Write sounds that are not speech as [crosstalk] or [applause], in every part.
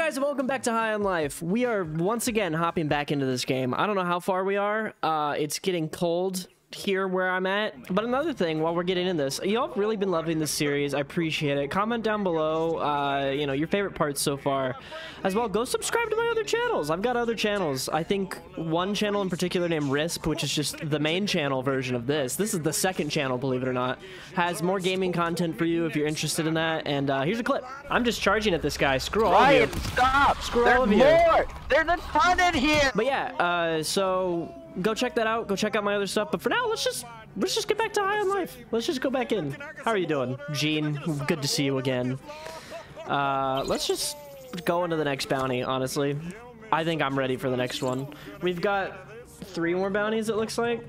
guys, welcome back to High on Life. We are once again hopping back into this game. I don't know how far we are. Uh, it's getting cold here where I'm at. But another thing, while we're getting in this, y'all have really been loving this series. I appreciate it. Comment down below, uh, you know, your favorite parts so far. As well, go subscribe to my other channels. I've got other channels. I think one channel in particular named Rysp, which is just the main channel version of this. This is the second channel, believe it or not. Has more gaming content for you if you're interested in that. And uh, here's a clip. I'm just charging at this guy. Screw all Ryan, of you. stop! Screw There's all of you. more! There's a ton in here! But yeah, uh, so go check that out. Go check out my other stuff. But for now, let's just let's just get back to High on Life. Let's just go back in. How are you doing, Gene? Good to see you again. Uh, let's just go into the next bounty. Honestly, I think I'm ready for the next one. We've got three more bounties. It looks like.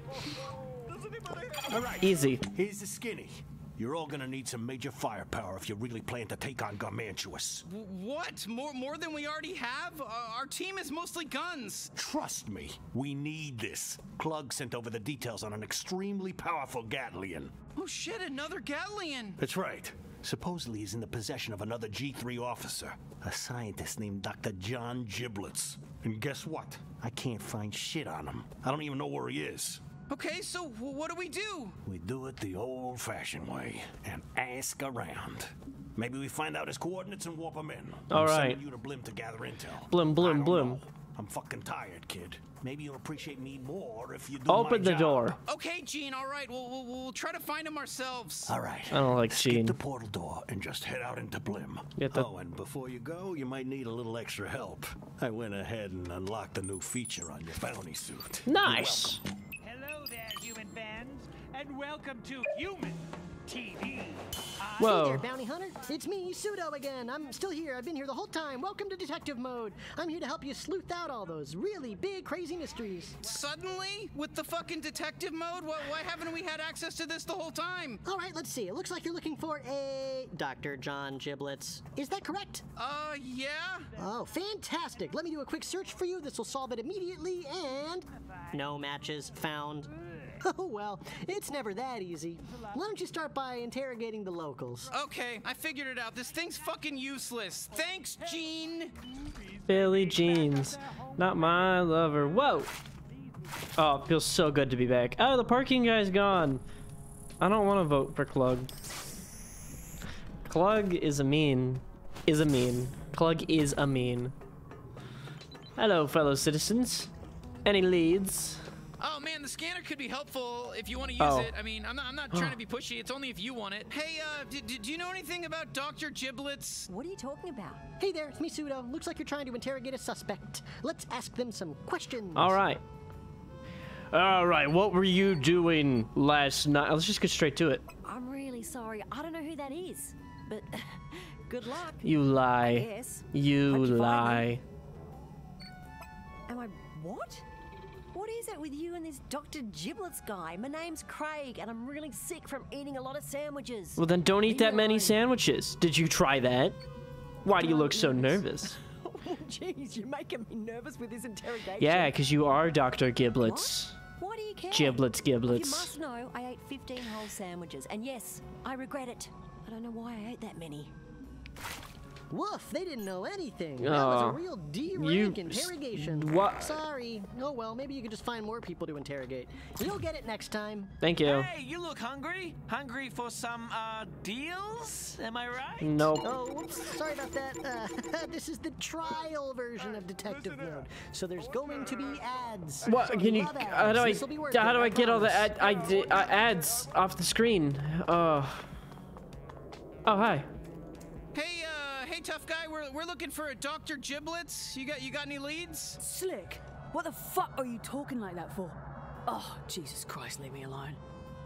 Easy. Here's the skinny. You're all gonna need some major firepower if you really plan to take on Garmantuous. W- What? More more than we already have? Uh, our team is mostly guns. Trust me, we need this. Clug sent over the details on an extremely powerful Gatlian. Oh shit, another Gatlian. That's right. Supposedly he's in the possession of another G3 officer, a scientist named Dr. John Giblets. And guess what? I can't find shit on him. I don't even know where he is. Okay, so what do we do? We do it the old-fashioned way and ask around. Maybe we find out his coordinates and warp him in. All I'm right. you to Blim to gather intel. Blim, blim, Blim. Know. I'm fucking tired, kid. Maybe you'll appreciate me more if you do Open my the job. door. Okay, Gene. All right, we'll we'll, we'll try to find him ourselves. All right. I don't like Skip Gene. the portal door and just head out into Blim. Get the- Oh, and before you go, you might need a little extra help. I went ahead and unlocked a new feature on your bounty suit. You're Nice. And welcome to Human TV. I Hey there, Whoa. bounty hunter. It's me, Pseudo again. I'm still here. I've been here the whole time. Welcome to detective mode. I'm here to help you sleuth out all those really big, crazy mysteries. Suddenly, with the fucking detective mode, why, why haven't we had access to this the whole time? All right, let's see. It looks like you're looking for a Dr. John Giblets. Is that correct? Uh, yeah. Oh, fantastic. Let me do a quick search for you. This will solve it immediately. And no matches found. [laughs] Oh, well, it's never that easy. Why don't you start by interrogating the locals? Okay, I figured it out. This thing's fucking useless. Thanks, Gene. Billy Jeans, not my lover. Whoa. Oh, it feels so good to be back. Oh, the parking guy's gone. I don't want to vote for Clug. Clug is a mean. Is a mean. Clug is a mean. Hello, fellow citizens. Any leads? Oh man, the scanner could be helpful if you want to use Oh. it. I mean, I'm not, I'm not trying to be pushy. It's only if you want it. Hey, uh, did, did you know anything about Dr. Giblets? What are you talking about? Hey there, it's me, Pseudo. Looks like you're trying to interrogate a suspect. Let's ask them some questions. All right. All right, what were you doing last night? Let's just get straight to it. I'm really sorry. I don't know who that is, but [laughs] good luck. You lie. Yes. You you lie. Am I what? What is it with you and this Dr. Giblets guy? My name's Craig, and I'm really sick from eating a lot of sandwiches. Well, then don't eat that many sandwiches. Did you try that? Why do you look so nervous? [laughs] Oh, jeez, you're making me nervous with this interrogation. Yeah, because you are Dr. Giblets. What? Why do you care? Giblets, giblets. You must know I ate 15 whole sandwiches, and yes, I regret it. I don't know why I ate that many. Woof, they didn't know anything. That was a real D-rank interrogation. what- Sorry. Oh well, maybe you could just find more people to interrogate. You'll get it next time. Thank you. Hey, you look hungry? Hungry for some uh deals? Am I right? Nope. Oh, whoops, sorry about that. Uh, [laughs] this is the trial version of detective mode, so there's going to be ads. What can you? How do I? This'll be worth How do I get all the ad, I, di- uh, ads off the screen? Oh. Oh hi. Hey, uh, hey, tough guy. We're, we're looking for a Dr. Giblets. You got you got any leads? Slick, what the fuck are you talking like that for? Oh, Jesus Christ, leave me alone.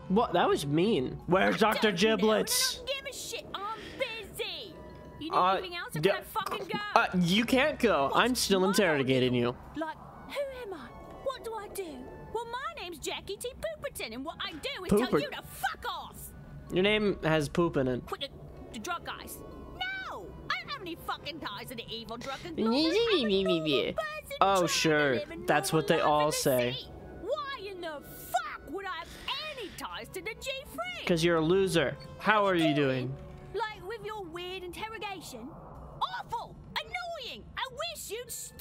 What? That was mean. Where's Dr. Giblets? Don't give a shit. I'm busy. You need Uh, anything else? I d- gotta fucking go. Uh, you can't go. I'm still interrogating you. Like, who am I? What do I do? Well, my name's Jackie T. Pooperton, and what I do is tell you to fuck off. Your name has poop in it. Quit the, the drug guys. No, I don't have any fucking ties to the evil drug conglomerate. I'm a normal person Oh, sure. That's what they all say. Why in the fuck would I have any ties to the G3? Because you're a loser. How are you doing? Like with your weird interrogation? Awful! Annoying! I wish you'd stop!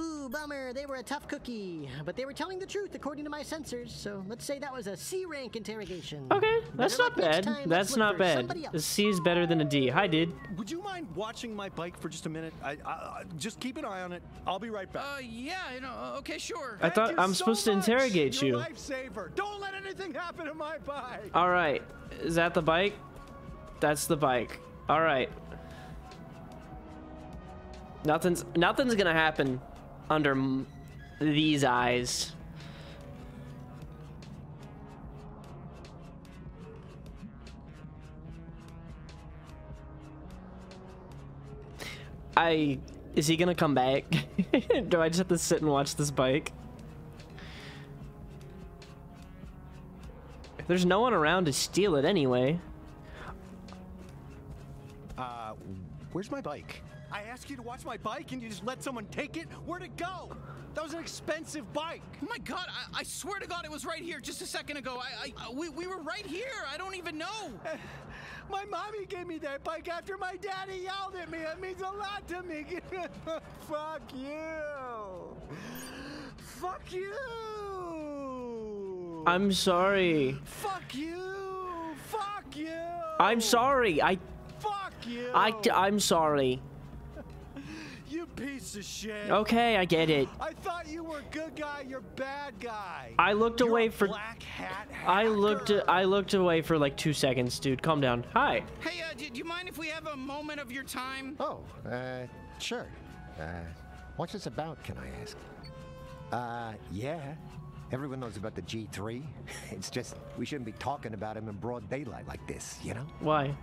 Ooh, bummer. They were a tough cookie. But they were telling the truth according to my sensors. So let's say that was a C rank interrogation. Okay, that's Better not bad. time. That's not bad. somebody A else. C is better than a D. Hi, dude. Would you mind watching my bike for just a minute? I, I, I just keep an eye on it. I'll be right back. Uh, yeah, you know, uh, okay, sure. I thought I'm so supposed to interrogate You're you. lifesaver. Don't let anything happen to my bike. All right. Is that the bike? That's the bike. All right. Nothing's nothing's gonna happen under these eyes. I is he gonna come back? [laughs] Do I just have to sit and watch this bike? There's no one around to steal it anyway. Uh, where's my bike? I asked you to watch my bike and you just let someone take it? Where'd it go? That was an expensive bike. Oh my god, I, I swear to god it was right here just a second ago. I, I, we, we were right here. I don't even know. [sighs] My mommy gave me that bike after my daddy yelled at me. It means a lot to me. [laughs] Fuck you. Fuck you. I'm sorry. Fuck you. Fuck you. I'm sorry. I Fuck you. I I'm sorry. You piece of shit. Okay, I get it. I thought you were a good guy. You're bad guy. I looked You're away a for black hat. I looked I looked away for like 2 seconds, dude. Calm down. Hi. Hey, uh, do, do you mind if we have a moment of your time? Oh, uh, sure. Uh, what's this about, can I ask? Uh, yeah. Everyone knows about the G3. [laughs] It's just, we shouldn't be talking about him in broad daylight like this, you know? Why?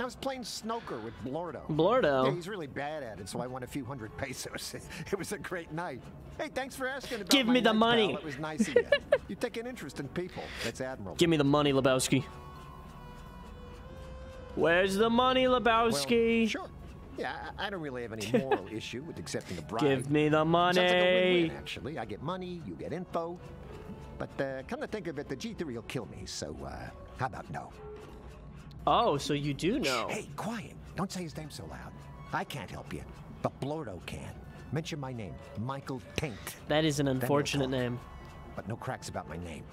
I was playing snooker with Blordo. Blordo? Yeah, he's really bad at it, so I won a few hundred pesos. [laughs] It was a great night. Hey, thanks for asking about Give me the money. pal. It was nice of you. [laughs] you take an interest in people. That's admirable. Give me the money, Lebowski. Where's the money, Lebowski? Well, sure. Yeah, I, don't really have any [laughs] moral issue with accepting a bribe. Give me the Sounds like a win-win, money. actually. I get money, you get info. But uh, come to think of it, the G3 will kill me, so uh, how about no? Oh, so you do know. Hey, quiet. Don't say his name so loud. I can't help you, but Blordo can. Mention my name, Michael Taint. That is an we'll unfortunate name. But no cracks about my name.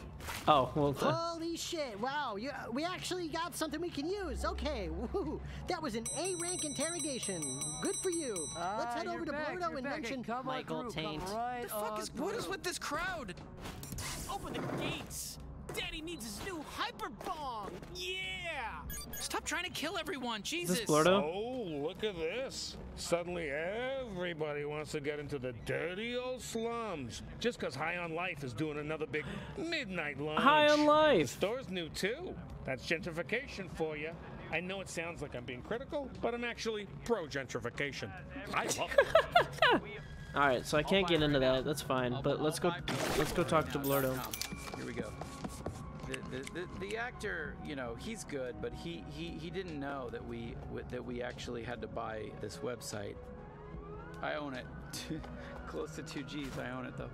Oh, well. uh, Holy shit! Wow, you, we actually got something we can use. Okay, woo, that was an A rank interrogation. Good for you. Let's head over to Blordo and mention Michael Taint. the fuck is what is with this crowd? Open the gates. Daddy needs his new hyper bong. Yeah. Stop trying to kill everyone, Jesus. This Blordo? Oh, look at this. Suddenly everybody wants to get into the dirty old slums. Just because High on Life is doing another big midnight lunch. High on The Life. store's new too. That's gentrification for you. I know it sounds like I'm being critical, but I'm actually pro gentrification. I love it. [laughs] All right, so I can't get into that. That's fine. But let's go. Let's go talk to Blordo. Here we go. The, the, actor, you know, he's good, but he, he, he didn't know that we that we actually had to buy this website. I own it. [laughs] Close to two G's. I own it though.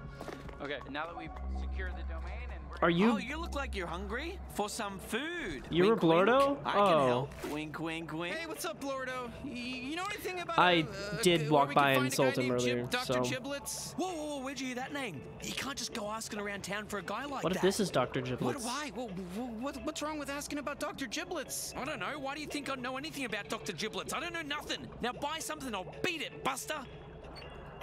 Okay, now that we've secured the domain Are you- Oh, you look like you're hungry for some food. You were Wink, wink. Blordo? I Oh. can help. Wink, wink, wink. Hey, what's up, Blordo? Y- You know anything about? I uh, did walk we can by and find a guy insult him named Jib- earlier, Dr. so- Giblets. Whoa, whoa, whoa, where'd you hear that name? You can't just go asking around town for a guy like What that. if this is Dr. What? Giblets? Why? What, what, what's wrong with asking about Dr. Giblets? I don't know. Why do you think I know anything about Dr. Giblets? I don't know nothing. Now buy something, I'll beat it, Buster.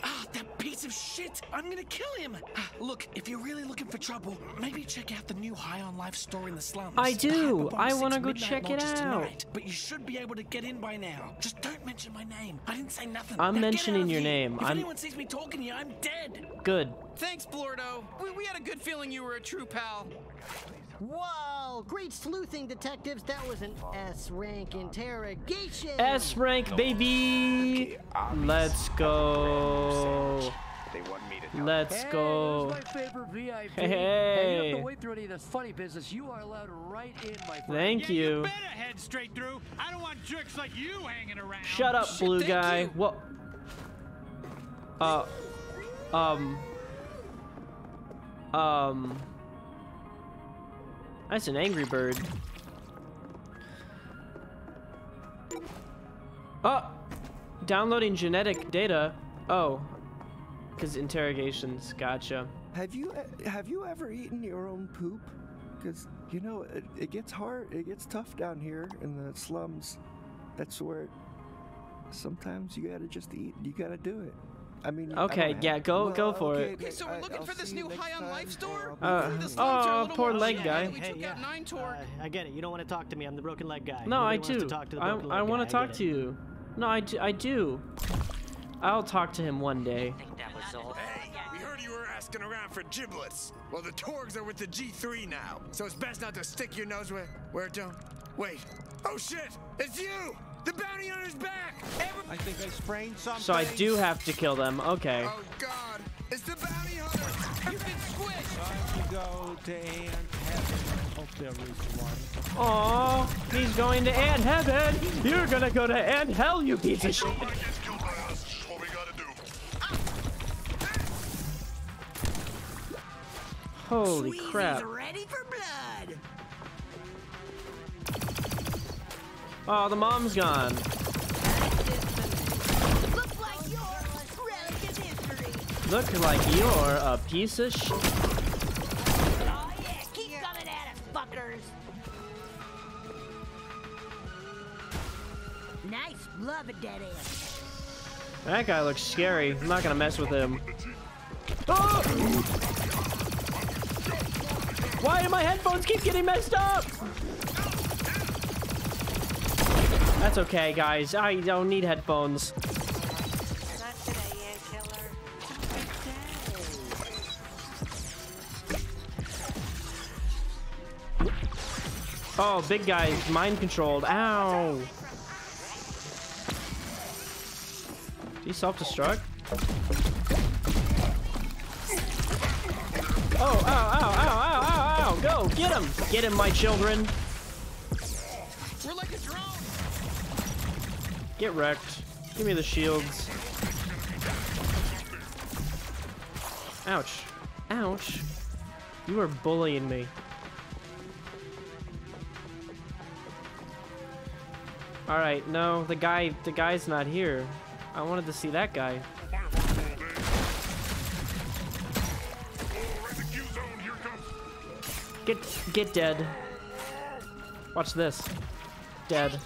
Ah, that piece of shit! I'm gonna kill him! Ah, Look, if you're really looking for trouble, maybe check out the new High on Life store in the slums. I do. I wanna go check it out. Tonight, but you should be able to get in by now. Just don't mention my name. I didn't say nothing. I'm Now mentioning your here. name. If I'm- anyone sees me talking to you, I'm dead. Good. Thanks, Blordo. We, we had a good feeling you were a true pal. Whoa, great sleuthing, detectives. That was an S rank interrogation. S rank, baby. Let's go. Let's go. my favorite VIP. Hey. And you don't have to wait through any of this funny business. You are allowed right in, my friend. Thank yeah, you. better head straight through. I don't want jerks like you hanging around. Shut up, Shit, blue thank guy. you. What? Uh. Um. Um. That's an angry bird. Oh. Downloading genetic data. Oh, because interrogations. Gotcha. Have you have you ever eaten your own poop? Because you know it, it gets hard. It gets tough down here in the slums. That's where sometimes you gotta just eat. You gotta do it. I mean. Okay, don't yeah, go Well, go for okay, it. Okay, so we're looking I'll for this new High on Life store? Uh, be the there. slums are a oh, poor leg shady. guy. We took out nine Torg. I get it. You don't want to talk to me. I'm the broken leg guy. No, I do. to talk to the I, I want to talk to you. No, I do, I do. I'll talk to him one day. Hey, we heard you were asking around for giblets. Well, the Torgs are with the G3 now, so it's best not to stick your nose where, where it don't. Wait. Oh shit! It's you! The bounty hunter's back! Every- I think I sprained something. So I do have to kill them. Okay. oh god! It's the bounty hunter! You've been squished! Time to go to ant heaven. Hope there is one. Oh, he's going to ant heaven. You're gonna go to ant hell, you piece of shit. Holy crap. ready for blood. Oh, the mom's gone. Looks like you're. Look like you're a piece of shit. Oh yeah, keep coming at us, fuckers. Nice, love a dead end. That guy looks scary. I'm not gonna mess with him. Oh! Why do my headphones keep getting messed up? That's okay, guys. I don't need headphones. Oh, big guy's mind controlled. Ow. Did he self-destruct? Oh, ow, ow, ow, ow, ow, ow. Go, get him. Get him, my children. Get wrecked. Give me the shields. Ouch. Ouch. You are bullying me. Alright, no, the guy the guy's not here. I wanted to see that guy. Get get dead. Watch this. Dead.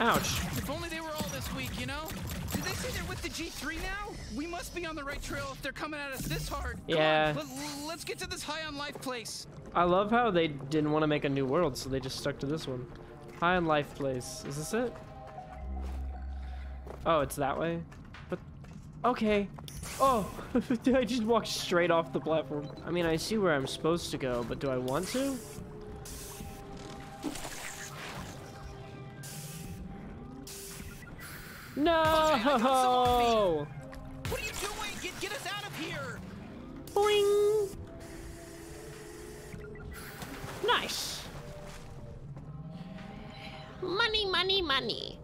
Ouch. If only they were all this weak, you know? Did they say they're with the G3 now? We must be on the right trail if they're coming at us this hard. Yeah. On, let, let's get to this high on life place. I love how they didn't want to make a new world, so they just stuck to this one. High on life place. Is this it? Oh, it's that way? But, okay. Oh, Did [laughs] I just walked straight off the platform. I mean, I see where I'm supposed to go, but do I want to? No! [laughs] What are you doing? Get, get us out of here! Boing! Nice. Money, money, money.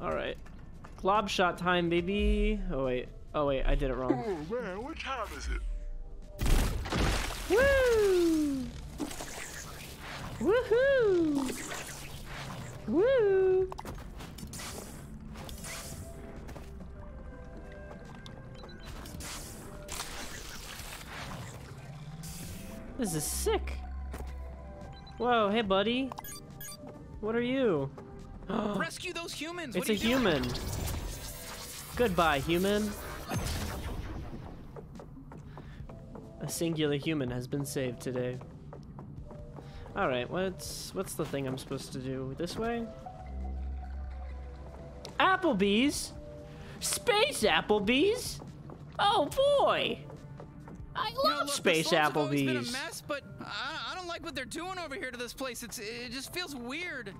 All right. Glob shot time, baby. Oh wait. Oh wait, I did it wrong. Oh, man, what time is it? Woo! Woohoo! Woo! This is sick. Whoa, hey buddy. What are you? [gasps] Rescue those humans! It's what a you doing? human. Goodbye, human. A singular human has been saved today. All right, what's what's the thing I'm supposed to do? This way? Applebee's? Space Applebee's? Oh boy! I You know, love look, Space slums have always been a mess, but I, I don't like what they're doing over here to this place. It's it just feels weird.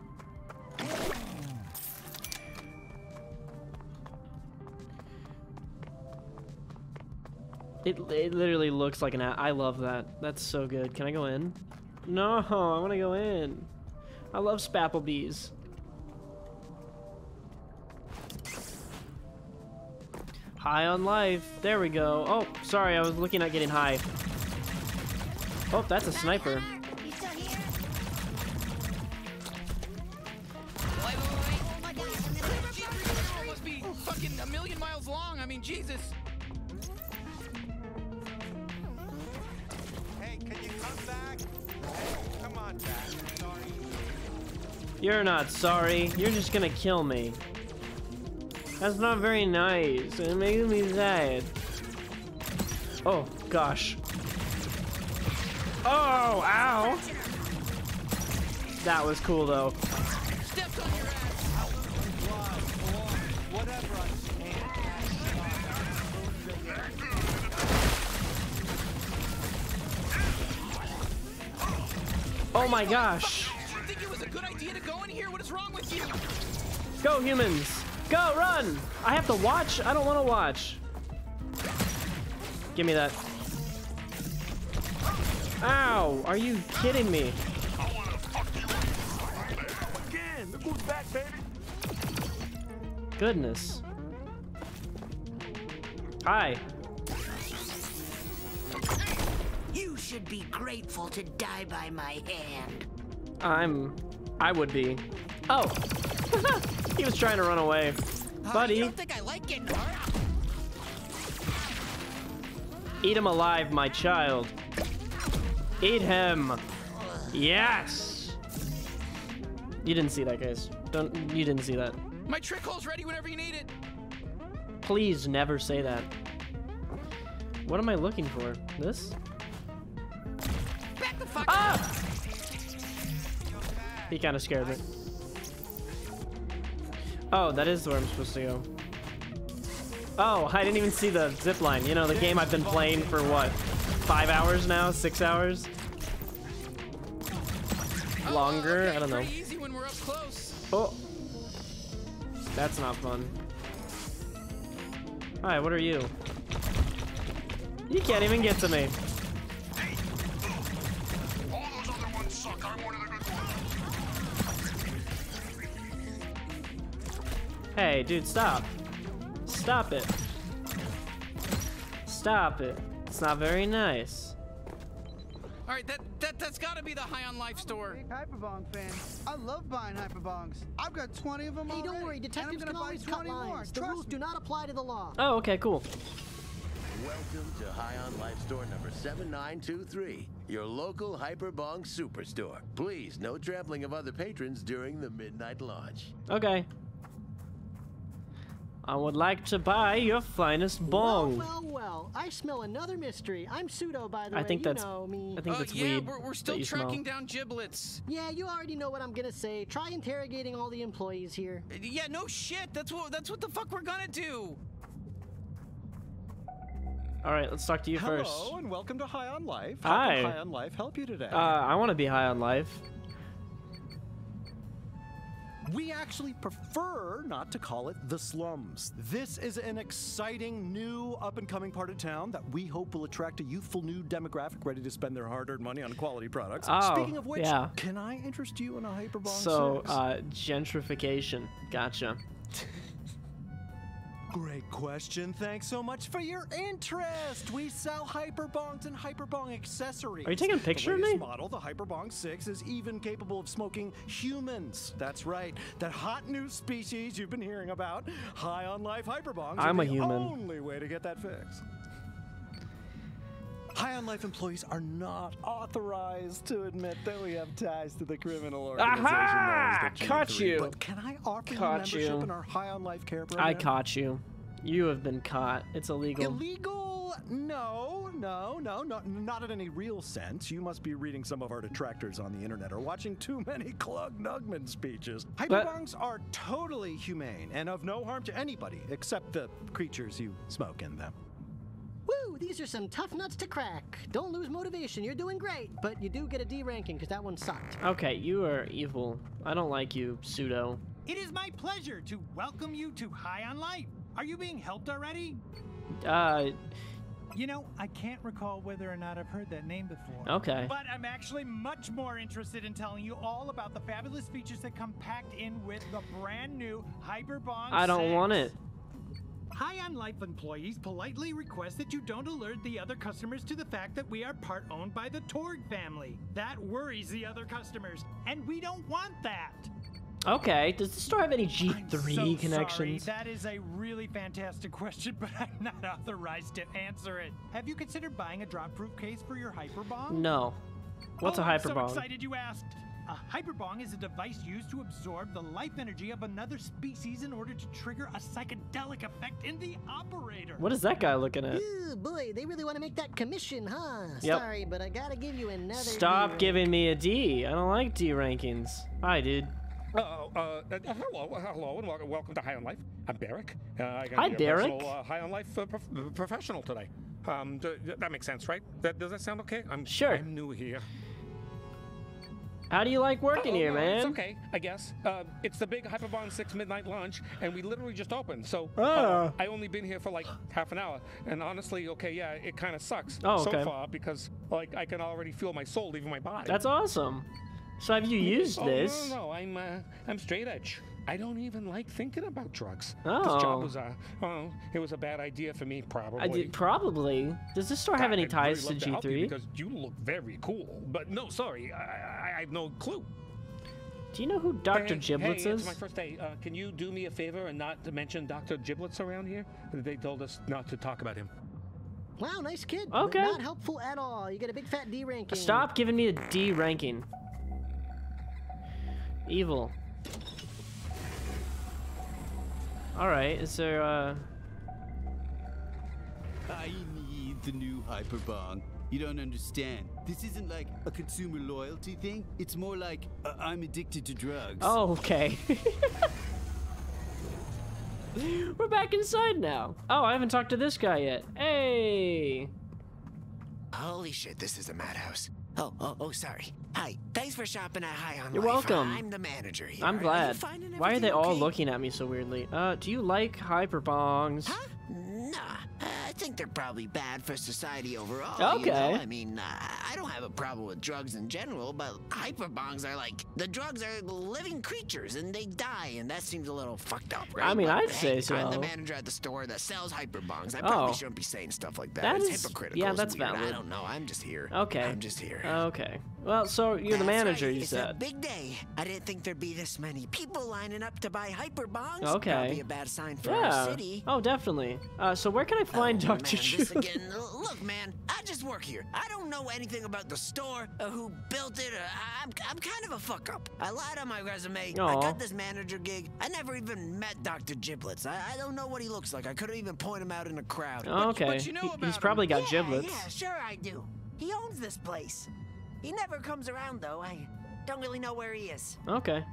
It, it literally looks like an. I love that. That's so good. Can I go in? No, [laughs] I want to go in. I love Spapplebees. High on life. There we go. Oh, sorry, I was looking at getting high. Oh, that's a sniper. Jesus. Hey, can you come back? Come on back. Sorry. You're not sorry. You're just gonna kill me. That's not very nice. It makes me sad. Oh, gosh. Oh, ow. That was cool, though. Stepped on your ass. Whatever I Oh my gosh. You think it was a good idea to go in here? What is wrong with you? Go, humans. Go, run. I have to watch? I don't want to watch. Give me that. Ow. Are you kidding me? Again, look who's back, baby. Goodness. Hi. You should be grateful to die by my hand. I'm. I would be. Oh. [laughs] he was trying to run away. Buddy. don't think I like? Eat him alive, my child. Eat him. Yes. You didn't see that, guys. Don't. You didn't see that. My trick hole's ready whenever you need it. Please never say that. What am I looking for? This? Back the fuck Ah! He kind of scared me. Oh, that is where I'm supposed to go. Oh, I didn't even see the zip line. You know, the game I've been playing for what? Five hours now? Six hours? Longer? I don't know. Oh. That's not fun. Hi, what are you? You can't even get to me. Hey, dude, stop. Stop it. Stop it. It's not very nice. All right, that that that's got to be the High on Life store. Big Hyperbong fan. I love buying Hyperbongs. I've got 20 of them Hey, already. don't worry, detectives can I'm always buy cut 20 more. lines. The Trust rules me. do not apply to the law. Oh, okay, cool. Welcome to High on Life store number 7923, your local Hyperbong superstore. Please, no trampling of other patrons during the midnight launch. Okay. I would like to buy your finest bong. Well, well, well. I smell another mystery. I'm pseudo, by the I way. think you know me. I think Uh, that's yeah, weed we're, we're that still you smell. tracking down giblets. Yeah, you already know what I'm gonna say. Try interrogating all the employees here. Uh, Yeah, no shit. That's what that's what the fuck we're gonna do. All right, let's talk to you Hello first. and welcome to High on Life. Hi. How can High on Life help you today? Uh, I want to be high on life. We actually prefer not to call it the slums. This is an exciting new up and coming part of town that we hope will attract a youthful new demographic ready to spend their hard earned money on quality products. Oh, Speaking of which, yeah. can I interest you in a Hyperbong So, uh, gentrification. Gotcha. [laughs] Great question. Thanks so much for your interest. We sell Hyperbongs and Hyperbong accessories. Are you taking a picture of me? model, the Hyperbong 6, is even capable of smoking humans. That's right. That hot new species you've been hearing about. High on life Hyperbongs I'm a the human. only way to get that fix. High on Life employees are not authorized to admit that we have ties to the criminal organization Aha! Caught you. But can I offer Caught you membership you. in our High on Life care program? I caught you. You have been caught. It's illegal. Illegal? No, no, no, no, not in any real sense. You must be reading some of our detractors on the internet or watching too many Clug Nugman speeches. Hyperbongs are totally humane and of no harm to anybody except the creatures you smoke in them. Woo, these are some tough nuts to crack. Don't lose motivation. You're doing great, but you do get a D ranking because that one sucked. Okay, you are evil. I don't like you, pseudo. It is my pleasure to welcome you to High on Life. Are you being helped already? Uh, You know, I can't recall whether or not I've heard that name before. Okay. But I'm actually much more interested in telling you all about the fabulous features that come packed in with the brand new Hyperbong. I don't 6. want it. High on Life employees politely request that you don't alert the other customers to the fact that we are part owned by the Torg family. That worries the other customers, and we don't want that. Okay. Does the store have any G3 so Sorry, connections? that is a really fantastic question, [laughs] but I'm not authorized to answer it. Have you considered buying a drop-proof case for your hyperbong? No. What's oh, a I'm so excited you asked. A hyperbong is a device used to absorb the life energy of another species in order to trigger a psychedelic effect in the operator. What is that guy looking at? Ooh, boy, they really want to make that commission, huh? Yep. Sorry, but I gotta give you another. Stop D giving me a D. I don't like D rankings. Hi, dude. Uh, uh, uh, hello, hello, and welcome, welcome to High on Life. I'm Derek. Uh, I Hi, be a Derek. personal, uh, High on Life uh, prof- professional today. Um, that makes sense, right? That, does that sound okay? I'm Sure. I'm new here. How do you like working Oh, here, no, man? It's okay, I guess. Uh, it's the big Hyperbong 6 midnight launch, and we literally just opened. So Ah. uh, I only been here for like half an hour. And honestly, okay, yeah, it kind of sucks Oh, okay. so far because like I can already feel my soul leaving my body. That's awesome. So have you used oh, this? No, no, no. I'm uh, I'm straight edge. I don't even like thinking about drugs. Oh. This job was a, oh, it was a bad idea for me, probably. I did probably. Does this store have God, any I'd really ties love to help you G3? Because you look very cool. But no, sorry, I, I, I have no clue. Do you know who Dr. Hey, Giblets hey, is? It's my first day. Uh, can you do me a favor and not to mention Dr. Giblets around here? They told us not to talk about him. Wow, nice kid. Okay. Not helpful at all. You get a big fat D ranking. Stop giving me a D ranking. Evil. Alright, is there, uh... I need the new Hyperbong. You don't understand. This isn't like a consumer loyalty thing. It's more like uh, I'm addicted to drugs. Oh, okay. [laughs] We're back inside now. Oh, I haven't talked to this guy yet. Hey! Holy shit, this is a madhouse. Oh, oh, oh, sorry. Hi, thanks for shopping at High on You're Life. welcome. I'm the manager here. I'm glad. finding Why are they all okay? looking at me so weirdly? Uh, do you like hyperbongs? Nah, I think they're probably bad for society overall. you know? Okay. I mean, uh, I don't have a problem with drugs in general, but hyperbongs are like the drugs are living creatures and they die, and that seems a little fucked up, right? I mean, But, I'd hey, say I'm the manager at the store that sells hyperbongs. I probably Oh. shouldn't be saying stuff like that. That it's is- hypocritical. yeah, It's that's weird. I don't know. I'm just here. Okay. I'm just here. Okay. Well, so you're the That's manager, right. you it's a said. big day. I didn't think there'd be this many people lining up to buy hyperbongs. Okay. That'd be a bad sign for yeah. our city. Oh, definitely. Uh, so where can I find Oh, Dr. man, this Chu? again. Look, man, I just work here. I don't know anything about the store or who built it. Or I- I'm, I'm kind of a fuck up. I lied on my resume. I got this manager gig. I never even met Dr. Giblets. I, I don't know what he looks like. I couldn't even point him out in a crowd. Oh, okay. He- he's probably got yeah, giblets. Yeah, sure I do. He owns this place. He never comes around though. I don't really know where he is. Okay.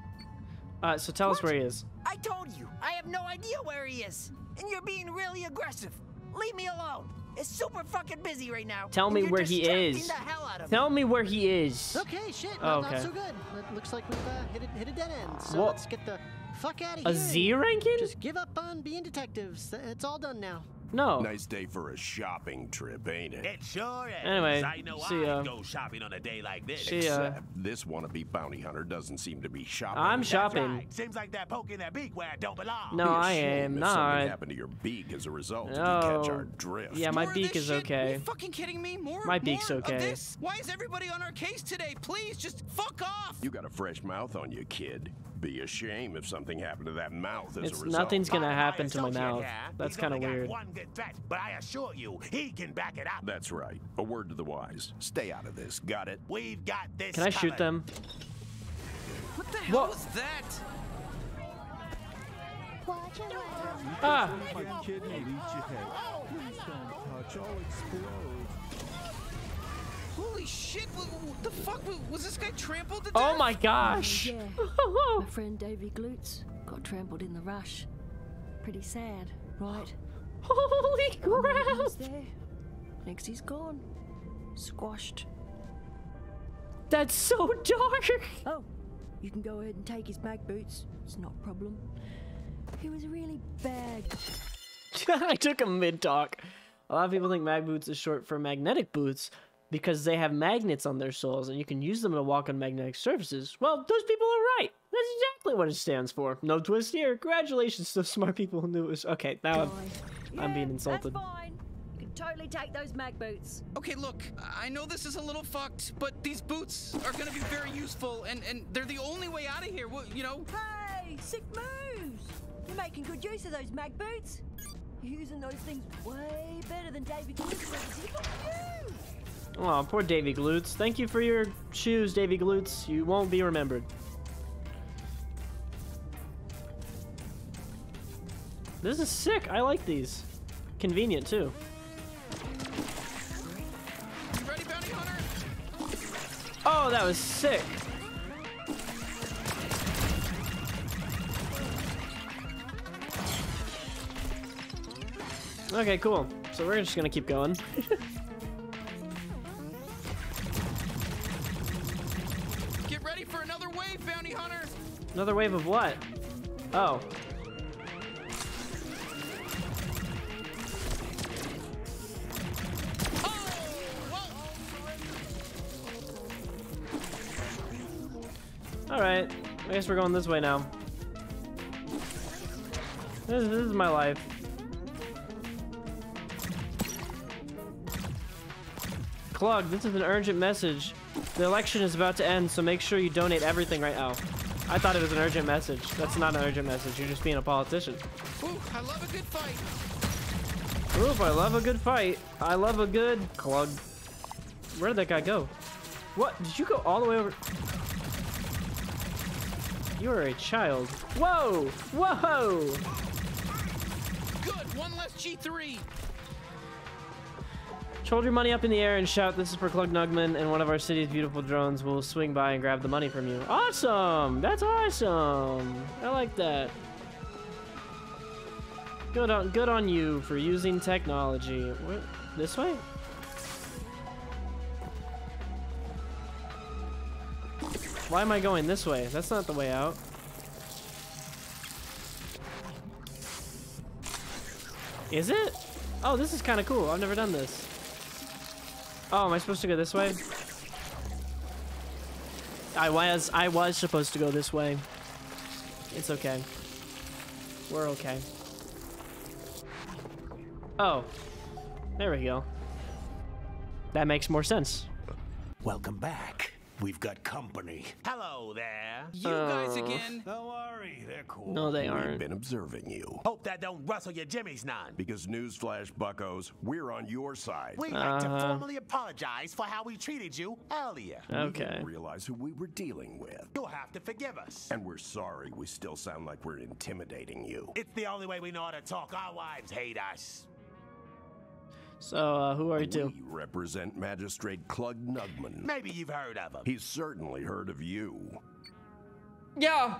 Uh, so tell us where he is. I told you, I have no idea where he is. And you're being really aggressive. Leave me alone. It's super fucking busy right now. Tell me where he is. The hell out of Tell me. me where he is. Okay, shit. Oh, Not, okay. not so good. It looks like we've uh, hit, a, hit a dead end. So What? let's get the fuck out of here. A Z ranking? Just give up on being detectives. It's all done now. No. Nice day for a shopping trip, ain't it? It sure is. Anyway, I know see ya. I'd go shopping on a day like this. See ya. Except this wannabe bounty hunter doesn't seem to be shopping. I'm shopping. right. Seems like they're poking their beak where it don't belong. No, Be a I shame am if not. Something happened to your beak as a result. If you No. catch our drift. Yeah, my More of beak this is shit? okay. Are you fucking kidding me? More, My beak's more okay. Of this? Why is everybody on our case today? Please, just fuck off. You got a fresh mouth on you, kid. Be a shame if something happened to that mouth as It's a result. nothing's gonna happen to my mouth. here, That's kind of only got weird. One good threat, but I assure you, he can back it up. That's right. A word to the wise. Stay out of this. Got it? We've got this. Can I shoot covered. them? What the hell What? was that? Ah! Kid, and eat your head. Please don't touch. I'll explode. Holy shit! What, what the fuck? Was- Was this guy trampled to oh death? Oh my gosh! Oh, yeah. [laughs] Oh. My friend Davy Glutes got trampled in the rush. Pretty sad, right? [gasps] Holy He's crap! there. Next he's gone. Squashed. That's so dark! Oh, you can go ahead and take his mag boots. It's not a problem. He was really bad. [laughs] I took a mid talk. A lot of people think mag boots is short for magnetic boots because they have magnets on their soles and you can use them to walk on magnetic surfaces. Well, those people are right. That's exactly what it stands for. No twist here. Congratulations to smart people who knew it was. Okay, now I'm, I'm being insulted. That's fine. You can totally take those mag boots. Okay, look, I know this is a little fucked, but these boots are gonna be very useful, and, and they're the only way out of here. Well, you know, Hey, sick moves! You're making good use of those mag boots. You're using those things way better than David Glutes. Look at you! Oh, poor Davy Glutes. Thank you for your shoes, Davy Glutes. You won't be remembered. This is sick. I like these. Convenient, too. You ready, bounty hunter? Oh, that was sick. Okay, cool. So we're just gonna keep going. [laughs] Another wave of what? Oh. Alright. I guess we're going this way now. This, this is my life. Clug, this is an urgent message. The election is about to end, so make sure you donate everything right now. I thought it was an urgent message. That's not an urgent message. You're just being a politician. Ooh, I love a good fight. Oof, I love a good fight. I love a good clug. Where did that guy go? What? Did you go all the way over? You are a child. Whoa! Whoa! Good, one less G3. Hold your money up in the air and shout, this is for Clug Nugman, and one of our city's beautiful drones will swing by and grab the money from you. Awesome! That's awesome! I like that. Good on, good on you for using technology. What, this way? Why am I going this way? That's not the way out. Is it? Oh, this is kind of cool. I've never done this. Oh, am I supposed to go this way? I was I was supposed to go this way. It's okay. We're okay. Oh. There we go. That makes more sense. Welcome back. We've got company. Hello there. You guys Uh. again. Don't worry, they're cool. No, they aren't. We've aren't. been observing you. Hope that don't rustle your jimmies none. Because newsflash, buckos, we're on your side. We'd like to Uh-huh. formally apologize for how we treated you earlier. We Okay. didn't realize who we were dealing with. You'll have to forgive us. And we're sorry we still sound like we're intimidating you. It's the only way we know how to talk. Our wives hate us. So, uh, who are you two? We represent Magistrate Clug Nugman. Maybe you've heard of him. He's certainly heard of you. Yeah.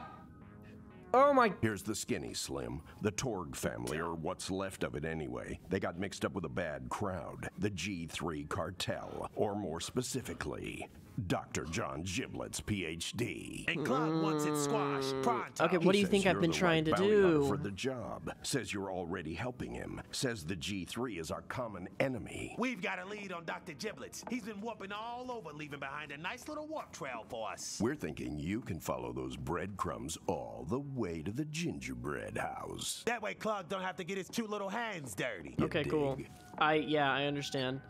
Oh my. Here's the skinny slim. The Torg family, or what's left of it anyway. They got mixed up with a bad crowd. The G3 cartel. Or more specifically, Dr. John Giblets, PhD. And Clug wants it squashed mm. pronto. Okay, what do you think I've been the trying right to bounty do? For the job. Says you're already helping him. Says the G3 is our common enemy. We've got a lead on Dr. Giblets. He's been warping all over, leaving behind a nice little warp trail for us. We're thinking you can follow those breadcrumbs all the way to the gingerbread house. That way Clug don't have to get his two little hands dirty. Okay, cool. I yeah, I understand.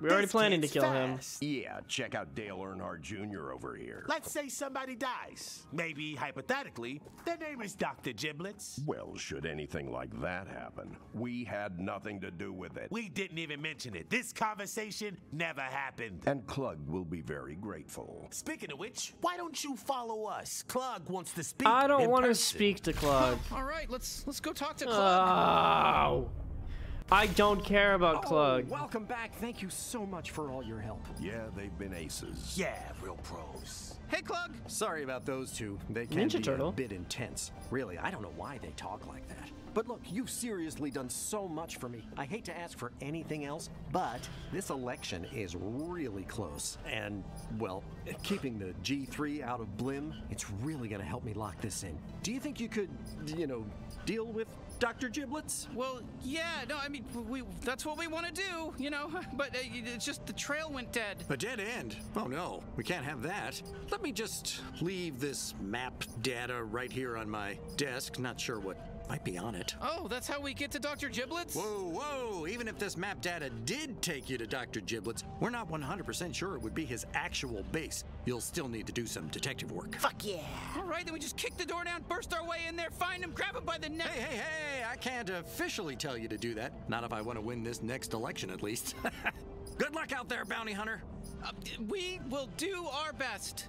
We're already planning to kid's kill him. Yeah, check out Dale Earnhardt Jr. over here. Let's say somebody dies. Maybe, hypothetically, their name is Dr. Giblets. Well, should anything like that happen, we had nothing to do with it. We didn't even mention it. This conversation never happened. And Clug will be very grateful. Speaking of which, why don't you follow us? Clug wants to speak. I don't want to speak to Clug. All right, let's let's go talk to Clug. Oh. I don't care about oh, Clug. Welcome back. Thank you so much for all your help. Yeah, they've been aces. Yeah, real pros. Hey, Clug. Sorry about those two. They can Ninja be Turtle. a bit intense. Really, I don't know why they talk like that. But look, you've seriously done so much for me. I hate to ask for anything else, but this election is really close. And, well, keeping the G3 out of Blim, it's really going to help me lock this in. Do you think you could, you know, deal with Dr. Giblets? Well, yeah, no, I mean, we that's what we want to do, you know. [laughs] But uh, it's just the trail went dead. A dead end? Oh no, we can't have that. Let me just leave this map data right here on my desk. Not sure what might be on it. Oh, that's how we get to Dr. Giblets? Whoa, whoa! Even if this map data did take you to Dr. Giblets, we're not 100% sure it would be his actual base. You'll still need to do some detective work. Fuck yeah! All right, then we just kick the door down, burst our way in there, find him, grab him by the neck. Hey, hey, hey! I can't officially tell you to do that. Not if I want to win this next election, at least. [laughs] Good luck out there, bounty hunter. Uh, we will do our best.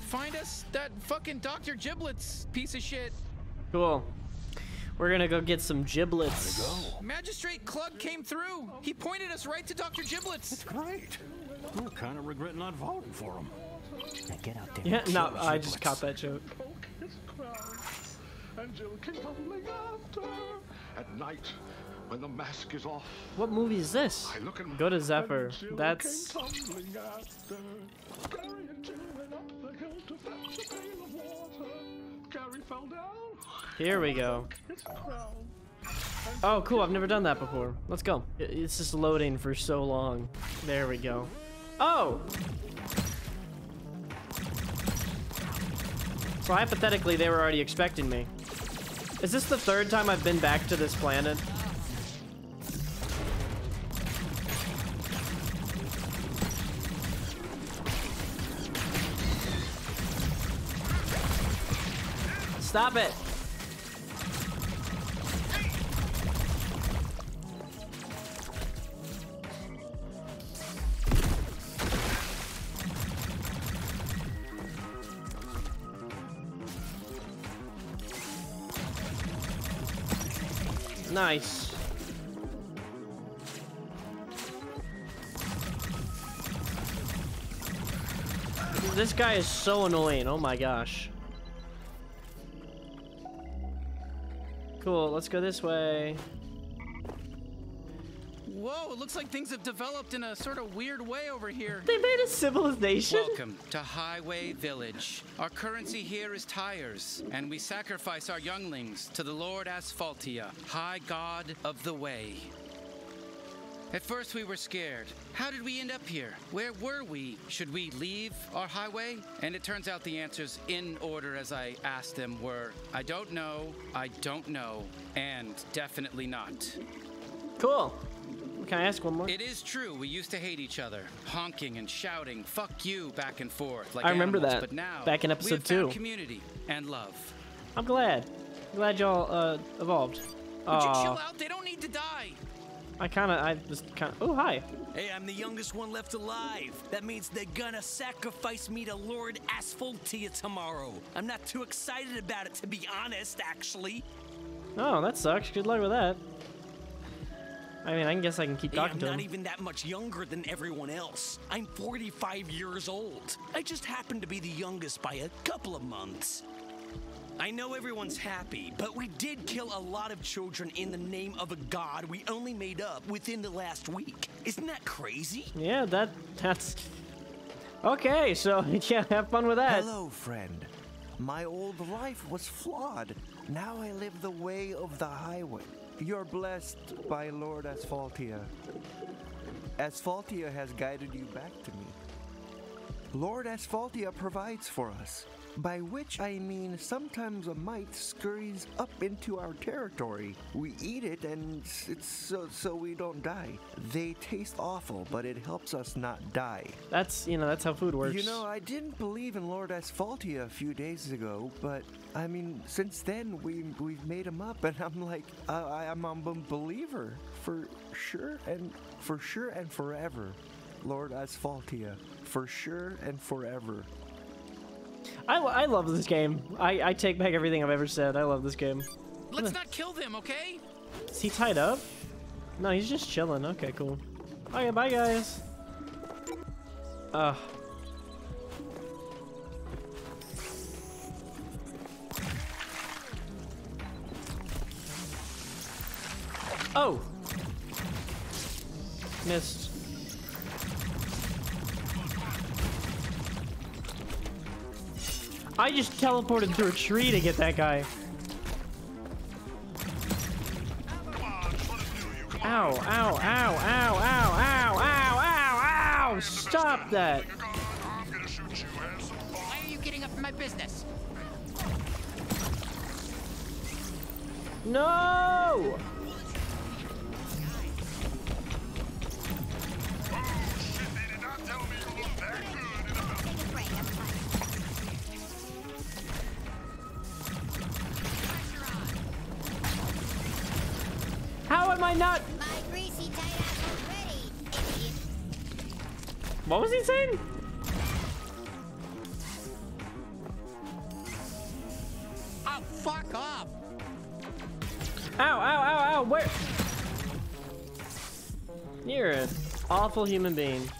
Find us that fucking Dr. Giblets piece of shit. Cool. We're gonna go get some giblets. Magistrate Clug came through. He pointed us right to Dr. Giblets. That's great. I kind of regret not voting for him. Now get out there. Yeah, no, I just caught that joke. And Jill came tumbling after. At night, when the mask is off, What movie is this? I look and Go to Zephyr. Jill That's Gary fell down. here we go. Oh, cool. I've never done that before. Let's go. It's just loading for so long. There we go. Oh! So hypothetically, they were already expecting me. Is this the third time I've been back to this planet? Stop it! Nice. This guy is so annoying. Oh my gosh. Cool, let's go this way. Whoa, it looks like things have developed in a sort of weird way over here. They made a civilization? Welcome to Highway Village. Our currency here is tires, and we sacrifice our younglings to the Lord Asphaltia, High God of the Way. At first, we were scared. How did we end up here? Where were we? Should we leave our highway? And it turns out the answers, in order as I asked them, were I don't know, I don't know, and definitely not. Cool. Can I ask one more? It is true. We used to hate each other, honking and shouting "fuck you" back and forth like I remember animals, that, But now, back in episode two. community and love. I'm glad. glad y'all uh, evolved. Would you chill out? They don't need to die. I kind of, I just kind of. Oh, hi. Hey, I'm the youngest one left alive. That means they're gonna sacrifice me to Lord Asphaltia tomorrow. I'm not too excited about it, to be honest, actually. Oh, that sucks. Good luck with that. I mean, I guess I can keep Hey, talking I'm to not even that much younger than everyone else. I'm 45 years old. I just happen to be the youngest by a couple of months. I know everyone's happy, but we did kill a lot of children in the name of a god we only made up within the last week. Isn't that crazy? Yeah, that that's okay. So [laughs] yeah, have fun with that. Hello, friend. My old life was flawed. Now I live the way of the highway. You're blessed by Lord Asphaltia. Asphaltia has guided you back to me. Lord Asphaltia provides for us, by which I mean sometimes a mite scurries up into our territory. We eat it and it's so, so we don't die. They taste awful, but it helps us not die. That's you know that's how food works. You know, I didn't believe in Lord Asphaltia a few days ago, but I mean, since then we we've made him up, and I'm like, I, I, I'm a believer for sure and for sure and forever. Lord Asphaltia, for sure and forever. I, I love this game. I, I take back everything I've ever said. I love this game. Let's not kill them, okay? Is he tied up? No, he's just chilling. Okay, cool. Okay, bye guys. Uh. Oh. Missed. I just teleported through a tree to get that guy. Ow, ow, ow, ow, ow, ow, ow, ow, ow! Stop that! Why are you getting up in my business? No! Am I not? What was he saying? Oh, fuck off! Ow, ow, ow, ow, where? You're an awful human being.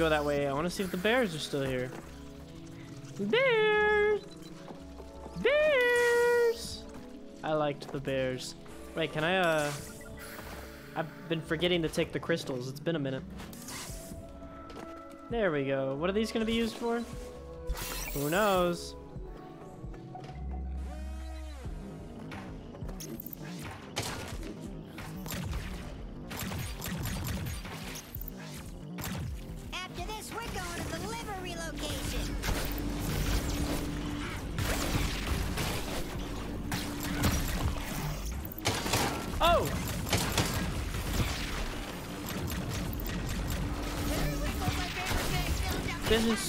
Go that way. I want to see if the bears are still here. Bears! Bears! I liked the bears. Wait, can I, uh... I've been forgetting to take the crystals. It's been a minute. There we go. What are these going to be used for? Who knows?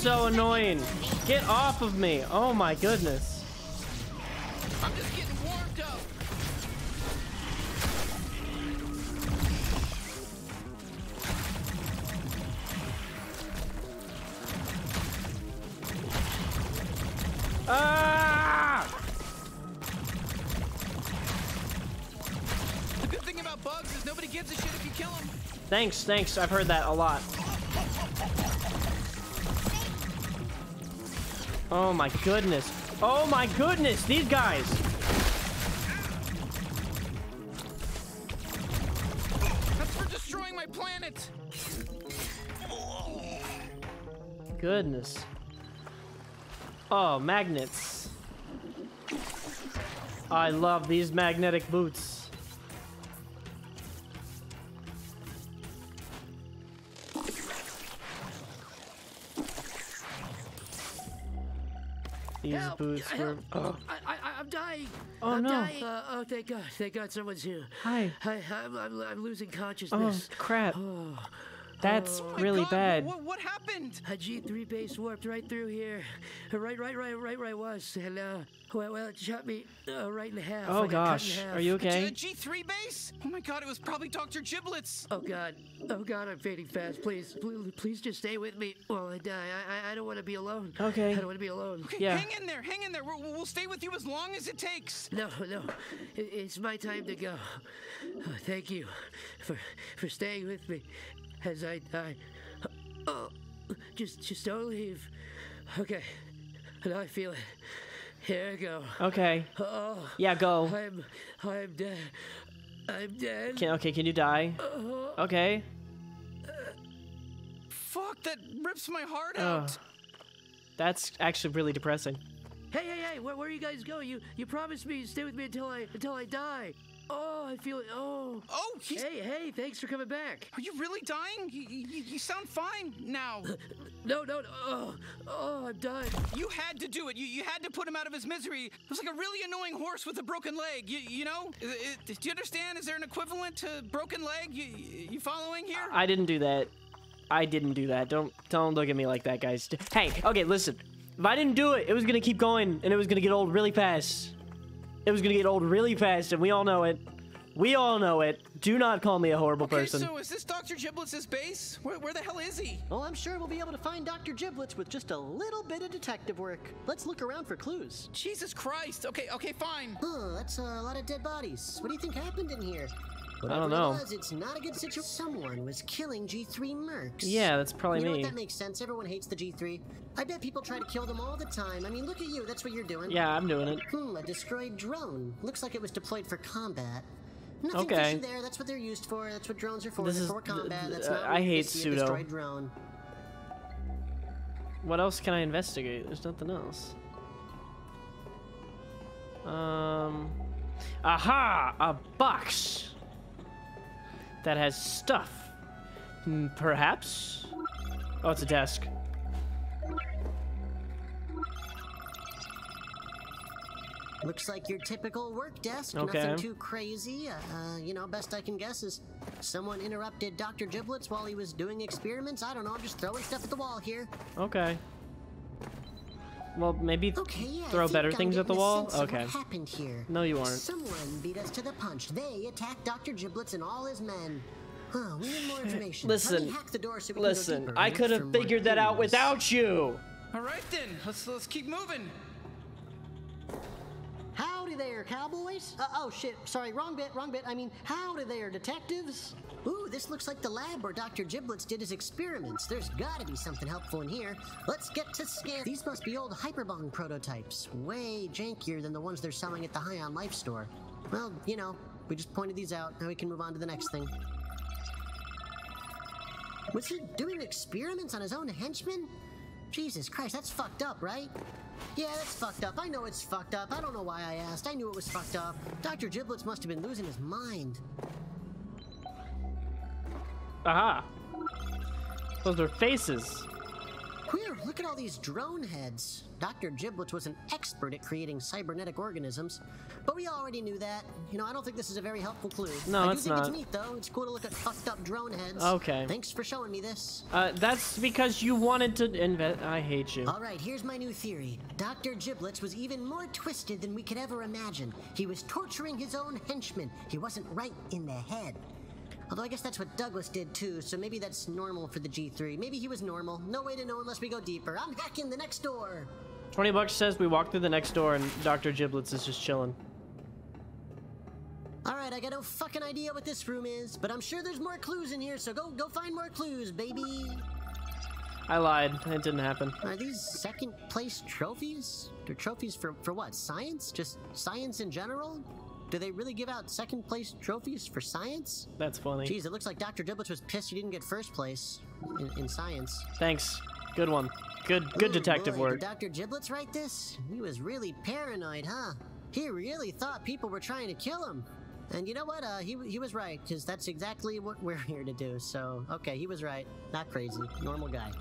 So annoying. Get off of me. Oh my goodness. I'm just getting warmed up. Ah! The good thing about bugs is nobody gives a shit if you kill them. Thanks, thanks. I've heard that a lot. Oh my goodness. Oh my goodness, these guys. That's for destroying my planet. Goodness. Oh, magnets. I love these magnetic boots. These Help! boots Help! were. Oh. I, I, I'm dying. Oh, I'm no. dying. Uh, oh, thank God. Thank God someone's here. Hi. Hi, I'm, I'm, I'm losing Oh, consciousness. crap. Oh. That's Oh. really bad. What, what happened? A G3 base warped right through here. Right, right, right, right where I was. And, uh, well, well it shot me uh, right in half. Oh, I got cut in gosh. half. Are you okay? A G3 base? Oh my god, it was probably Dr. Giblets. Oh God, oh God, I'm fading fast. Please, please, please just stay with me while I die. I, I, I don't want to be alone. Okay. I don't want to be alone. Okay, hang in there, hang in there. We'll, we'll stay with you as long as it takes. No, no, it, it's my time to go. Oh, thank you for for staying with me as I die. Oh, just just don't leave. Okay, now I feel it. Here I go. Okay. Oh, Yeah, go. I'm I'm dead. I'm dead. Can, okay, can you die? Oh. Okay. Fuck, that rips my heart Ugh. out. That's actually really depressing. Hey, hey, hey! Where, where you guys go? You you promised me to stay with me until I until I die. Oh, I feel it. Oh. Oh, he's... Hey, hey! Thanks for coming back. Are you really dying? You, you, you sound fine now. [laughs] No, no, no. Oh, oh, I'm done. You had to do it. You, you had to put him out of his misery. It was like a really annoying horse with a broken leg. You, you know? I- I- do you understand? Is there an equivalent to broken leg? You, you following here? I didn't do that. I didn't do that. Don't don't look at me like that, guys. Hey, okay, listen. If I didn't do it, it was gonna keep going, and it was gonna get old really fast. It was gonna get old really fast, and we all know it. We all know it. Do not call me a horrible Okay, person. so is this Dr. Giblets' base? Where, where the hell is he? Well, I'm sure we'll be able to find Dr. Giblets with just a little bit of detective work. Let's look around for clues. Jesus Christ. Okay, okay, fine. Huh, that's a lot of dead bodies. What do you think happened in here? I Whatever don't know. It's not a good situation. Someone was killing G3 mercs. Yeah, that's probably you know me. What, that makes sense. Everyone hates the G3. I bet people try to kill them all the time. I mean, look at you. That's what you're doing. Yeah, I'm doing it. Hmm, a destroyed drone. Looks like it was deployed for combat. Nothing Okay. there. That's what they're used for. That's what drones are for. This they're is for combat. That's uh, not I hate pseudo. destroyed drone. What else can I investigate? There's nothing else. Um, aha! A box that has stuff. Hmm, Perhaps. Oh, it's a desk. Looks like your typical work desk. Okay. Nothing too crazy. Uh, you know, best I can guess is someone interrupted Dr. Giblets while he was doing experiments. I don't know. I'm just throwing stuff at the wall here. Okay. Well, maybe Okay, yeah, throw better I'm things at the wall. Okay. What happened here? No, you aren't. Someone beat us to the punch. They attacked Dr. Giblets and all his men. Huh, we need more [sighs] information. Listen, hack the door so we listen. deeper. I could have figured that out without you. All right then, let's let's keep moving. Howdy there, cowboys. Uh, oh, shit. Sorry, wrong bit, wrong bit. I mean, howdy there, detectives. Ooh, this looks like the lab where Dr. Giblets did his experiments. There's gotta be something helpful in here. Let's get to scan. These must be old Hyperbong prototypes. Way jankier than the ones they're selling at the High on Life store. Well, you know, we just pointed these out. Now we can move on to the next thing. Was he doing experiments on his own henchmen? Jesus Christ, that's fucked up, right? Yeah, that's fucked up. I know it's fucked up. I don't know why I asked. I knew it was fucked up. Dr. Giblets must have been losing his mind. Aha. Those are faces. Whew, look at all these drone heads. Dr. Giblets was an expert at creating cybernetic organisms, but we already knew that. You know, I don't think this is a very helpful clue. No, I do think not. it's neat, though. It's cool to look at fucked up drone heads. Okay. Thanks for showing me this. Uh, that's because you wanted to invent. I hate you. All right, here's my new theory. Dr. Giblets was even more twisted than we could ever imagine. He was torturing his own henchmen. He wasn't right in the head. Although I guess that's what Douglas did too, so maybe that's normal for the G3. Maybe he was normal. No way to know unless we go deeper. I'm hacking the next door. 20 bucks says we walk through the next door and Dr. Giblets is just chilling. All right, I got no fucking idea what this room is, but I'm sure there's more clues in here, so go go find more clues, baby. I lied. It didn't happen. Are these second place trophies? They're trophies for, for what? Science? Just science in general? Do they really give out second place trophies for science? That's funny. Geez, it looks like Dr. Giblets was pissed you didn't get first place in, in science. Thanks. Good one. Good good Ooh, detective boy, work. Did Dr. Giblets write this? He was really paranoid, huh? He really thought people were trying to kill him. And you know what? Uh, he, he was right, because that's exactly what [laughs] we're here to do. So, okay, he was right. Not crazy. Normal guy.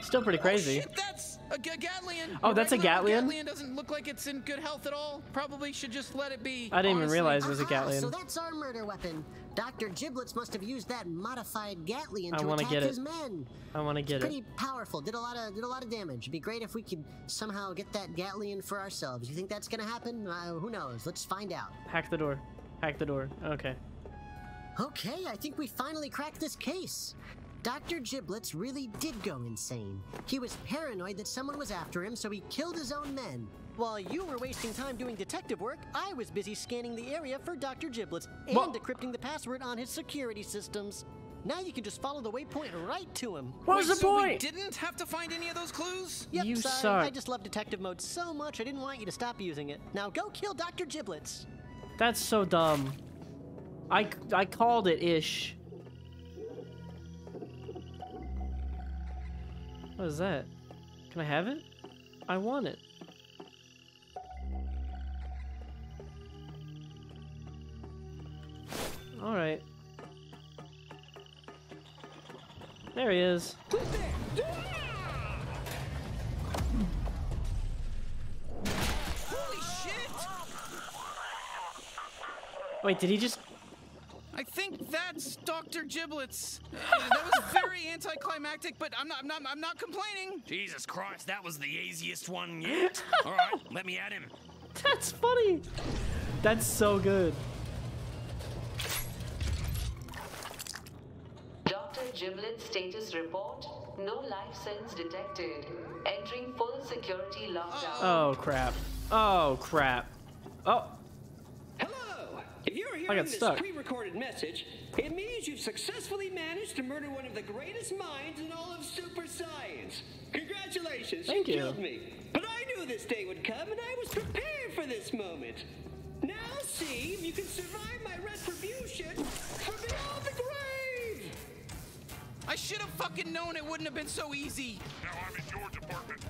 Still pretty crazy. Oh, shit, that's a G- Gatlian. Oh, that's a Gatlian? Gatlian doesn't look like it's in good health at all. Probably should just let it be. I didn't even realize it was a Aha, Gatlian. So that's our murder weapon. Dr. Giblets must have used that modified Gatlian I to wanna attack get it. his men. I want to get Pretty it. Pretty powerful. Did a lot of did a lot of damage. It'd be great if we could somehow get that Gatlian for ourselves. You think that's gonna happen? Uh, who knows? Let's find out. Hack the door. Hack the door. Okay. Okay, I think we finally cracked this case. Dr. Giblets really did go insane. He was paranoid that someone was after him, so he killed his own men. While you were wasting time doing detective work, I was busy scanning the area for Dr. Giblets and What? decrypting the password on his security systems. Now you can just follow the waypoint right to him. What was the so we point? didn't have to find any of those clues? Yep, You sorry. suck. I just love detective mode so much I didn't want you to stop using it. Now go kill Dr. Giblets. That's so dumb. I, I called it ish. What is that? Can I have it? I want it. Alright. There he is. Wait, did he just... I think that's Dr. Giblets. Uh, that was [laughs] very anticlimactic, but I'm not, I'm not, I'm not complaining. Jesus Christ, that was the easiest one yet. All right, [laughs] let me at him. That's funny. That's so good. Dr. Giblet status report. No life sense detected. Entering full security lockdown. Oh, crap. Oh, crap. Oh, Hello! If you're hearing this pre-recorded message, it means you've successfully managed to murder one of the greatest minds in all of super science. Congratulations, Thank you, you killed me. But I knew this day would come, and I was prepared for this moment. Now see if you can survive my retribution from beyond the grave! I should have fucking known it wouldn't have been so easy. Now I'm in your department.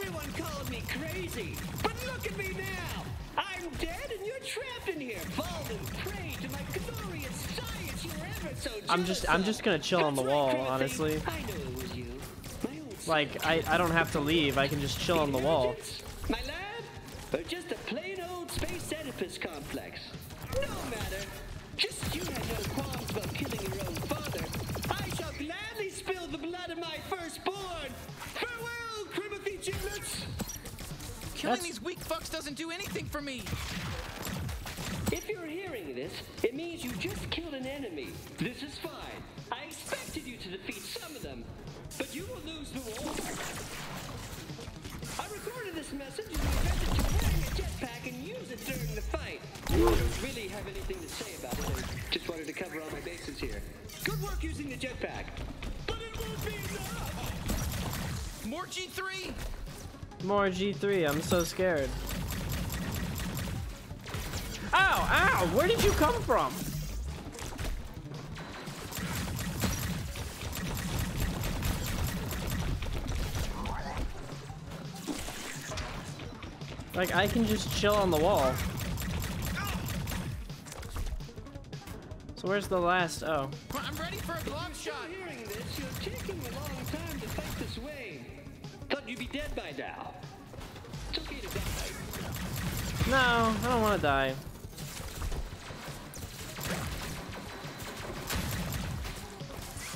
Everyone called me crazy, but look at me now. I'm dead and you're trapped in here, fallen prey to my glorious science you were ever so I'm just I'm just gonna chill on the wall, honestly. I know it was you. Like I I don't have to leave. I can just chill on the wall. My lab? Or just a plain old space Oedipus complex? No Killing these weak fucks doesn't do anything for me. If you're hearing this, it means you just killed an enemy. This is fine. I expected you to defeat some of them, but you will lose the war. I recorded this message and you invented to wearing a jetpack and use it during the fight. I don't really have anything to say about it. I just wanted to cover all my bases here. Good work using the jetpack. But it won't be enough! More G3! More G3. I'm so scared. Ow! Ow! Where did you come from? Like, I can just chill on the wall. So where's the last? Oh. I'm ready for a glob shot. Hearing this, you're taking a long time to fight this. You'd be dead by now. It's okay to die. No, I don't want to die.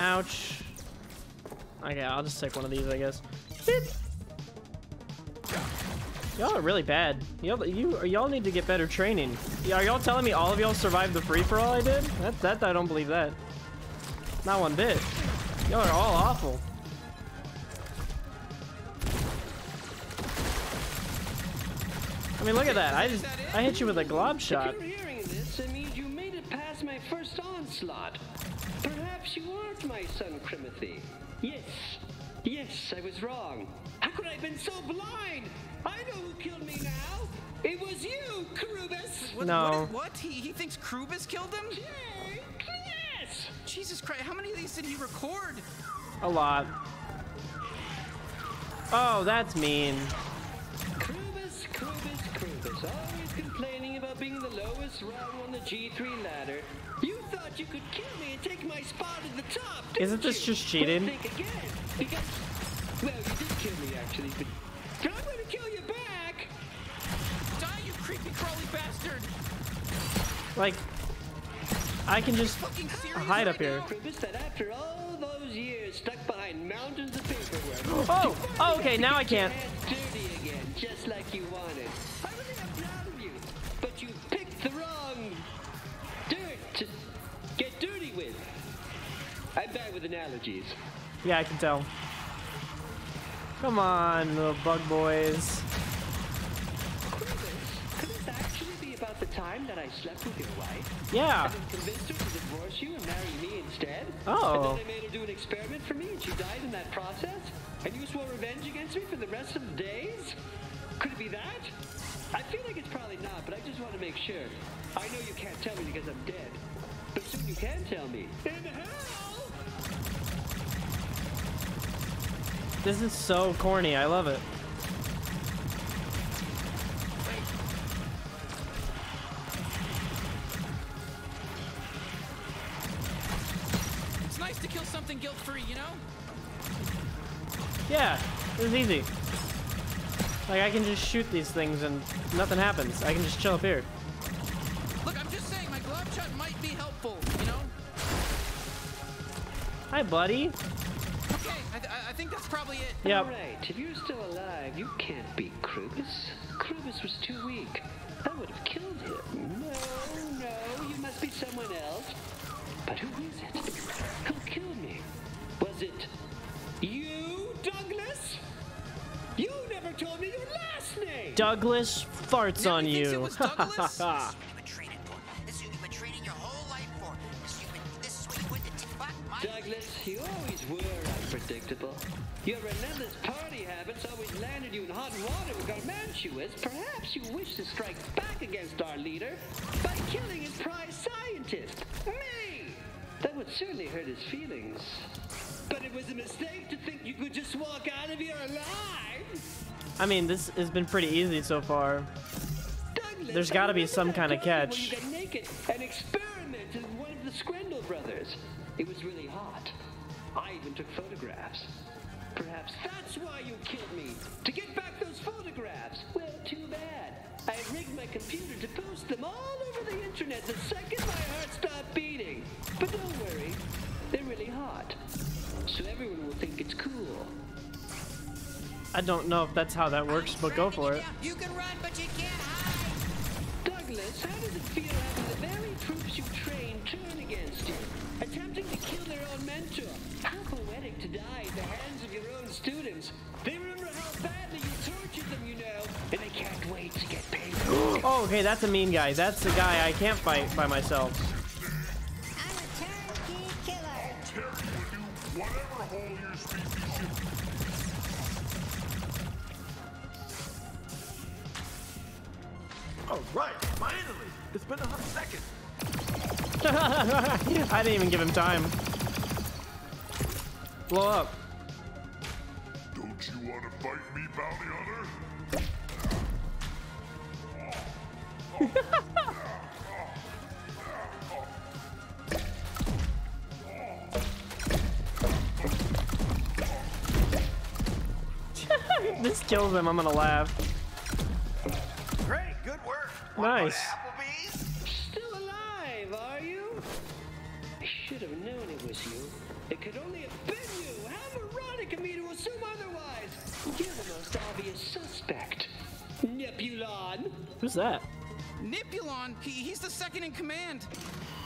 Ouch. Okay, I'll just take one of these, I guess. Y'all are really bad. Y'all, you, y'all need to get better training. Are y'all telling me all of y'all survived the free-for-all I did? That, that, I don't believe that. Not one bit. Y'all are all awful. I mean, look at that. I just, I hit you with a glob shot. If you're hearing this, it means you made it past my first onslaught. Perhaps you aren't my son, Crimothy. Yes, yes, I was wrong. How could I have been so blind? I know who killed me now. It was you, Krubus. What, No. What? what? He, he thinks Krubus killed him? Yes. Jesus Christ, how many of these did he record? A lot. Oh, that's mean. Krubus, Krubus, Krubus, always complaining about being the lowest rung on the G3 ladder. You thought you could kill me and take my spot at the top, didn't Isn't this you? just cheating? Well, think again, because... Well, you did kill me, actually, but... but I'm gonna kill you back! Die, you creepy crawly bastard! Like, I can just hide up here. That after all those years stuck behind mountains of paperwork... Oh, oh, okay, now I can't. hands dirty again, just like I'm bad with analogies. Yeah, I can tell. Come on, little bug boys. Could this actually be about the time that I slept with your wife? Yeah. And convinced her to divorce you and marry me instead? Oh. And then I made her do an experiment for me and she died in that process? And you swore revenge against me for the rest of the days? Could it be that? I feel like it's probably not, but I just want to make sure. I know you can't tell me because I'm dead. But soon you can tell me. In hell! This is so corny. I love it. It's nice to kill something guilt-free, you know? Yeah, this is easy. Like, I can just shoot these things and nothing happens. I can just chill up here. Look, I'm just saying, my glob shot might be helpful, you know? Hi, buddy. Yep. Alright, if you're still alive, you can't beat Krubus. Krubus was too weak. I would have killed him. No, no, you must be someone else. But who is it? Who killed me? Was it you, Douglas? You never told me your last name! Douglas farts on you. [laughs] This is what you've been training for. This is what Garmantuous. Perhaps you wish to strike back against our leader by killing his prize scientist, me! That would certainly hurt his feelings. But it was a mistake to think you could just walk out of here alive. I mean, this has been pretty easy so far. There's got to be some kind of catch. got naked and experimented with one of the Screndel brothers. It was really hot. I even took photographs. Perhaps that's why you killed me. To get back those photographs. Well, too bad. I rigged my computer to post them all over the internet the second my heart stopped beating. But don't worry, they're really hot. So everyone will think it's cool. I don't know if that's how that works, but go for it. You can run, but you can't hide. Douglas, how does it feel having the very troops you trained turn against you? Attempting to kill their own mentor. How poetic to die Oh, okay, that's a mean guy. That's the guy I can't fight by myself. Whatever hole your species should All right, finally. It's been a hot second. [laughs] I didn't even give him time. Blow up. Don't you want to fight me, bounty [laughs] this kills him. I'm gonna laugh. Great, good work. Nice. Still alive, are you? I should have known it was you. It could only have been you. How moronic of me to assume otherwise. You're the most obvious suspect. Nippulon. Who's that? Nippulon, he, he's the second in command.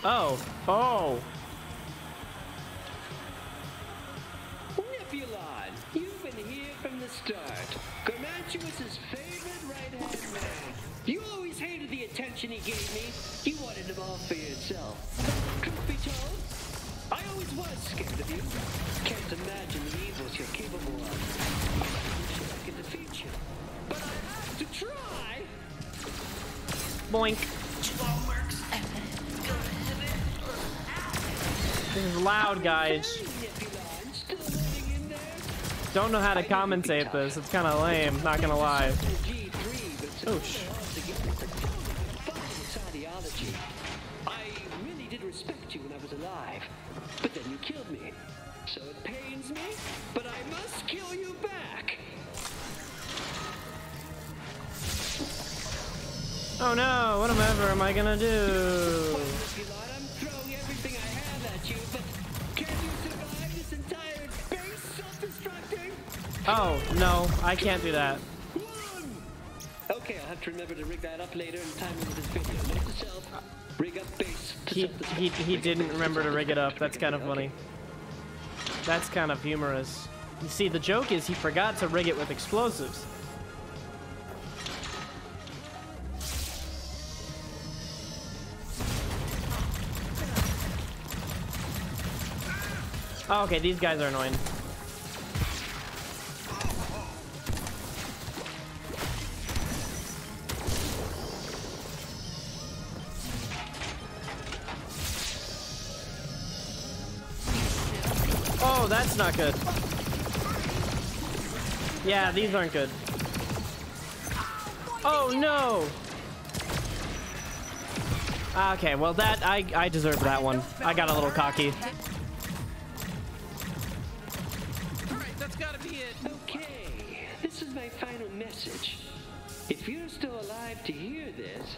Oh. Oh. Nippulon, you've been here from the start. Garmantuous' favorite right-hand man. You always hated the attention he gave me. You wanted him all for yourself. Truth be told, I always was scared of you. Can't imagine the evils you're capable of. I wish I could defeat you. But I have to try. Boink. This is loud, guys. Don't know how to commentate this. It's kind of lame, not gonna lie. Oh, sh I really did respect you when I was alive, but then you killed me. So it pains me, but I must kill you Oh no, whatever am I gonna do? I'm throwing everything I have at you, but can you survive this entire base self-destructing? Oh, no, I can't do that. Okay, I'll have to remember to rig that up later in time with this video. Note to self, rig up base. He, he, he didn't remember to rig it up. That's kind of funny. That's kind of humorous. You see, the joke is he forgot to rig it with explosives. Oh, okay, these guys are annoying. Oh, that's not good. Yeah, these aren't good. Oh no! Ah, okay, well that I I deserve that one. I got a little cocky. Final message. If you're still alive to hear this,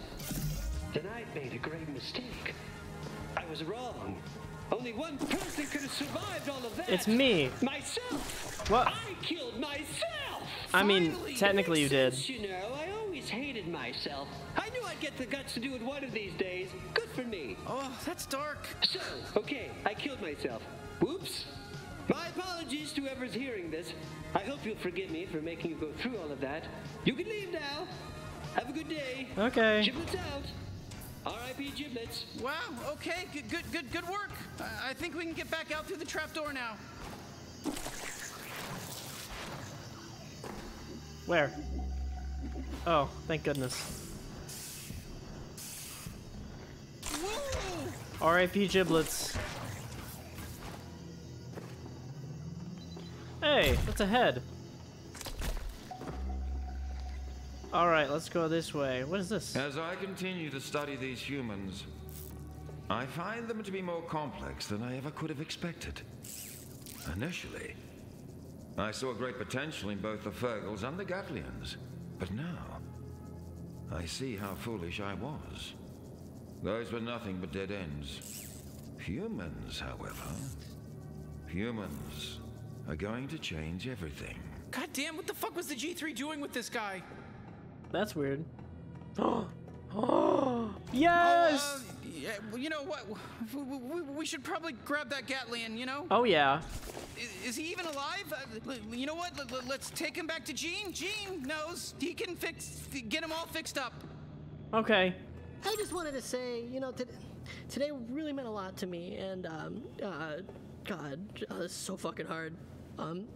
then I've made a great mistake. I was wrong. Only one person could have survived all of that. It's me. Myself. What? I killed myself. I mean, Finally, it technically makes you did. sense, You know, I always hated myself. I knew I'd get the guts to do it one of these days. Good for me. Oh, that's dark. So, okay, I killed myself. Whoops. My apologies to whoever's hearing this. I hope you'll forgive me for making you go through all of that. You can leave now. Have a good day. Okay. Giblets out. R.I.P. Giblets. Wow. Okay. Good. Good. Good. Good work. I, I think we can get back out through the trapdoor now. Where? Oh, thank goodness. R.I.P. giblets. Hey, that's a head. All right, let's go this way. What is this? As I continue to study these humans, I find them to be more complex than I ever could have expected. Initially, I saw great potential in both the Fergals and the Gatlians, but now I see how foolish I was. Those were nothing but dead ends. Humans, however, humans are going to change everything. God damn, what the fuck was the G3 doing with this guy? That's weird. yes. [gasps] [gasps] Oh, uh, yeah, well, you know what? We, we, we should probably grab that Gatlian. You know. Oh yeah. Is, is he even alive? Uh, you know what? Let, us take him back to Gene. Gene knows he can fix, get him all fixed up. Okay. I just wanted to say, you know, t- today really meant a lot to me, and um, uh, God, uh, this is so fucking hard. Um,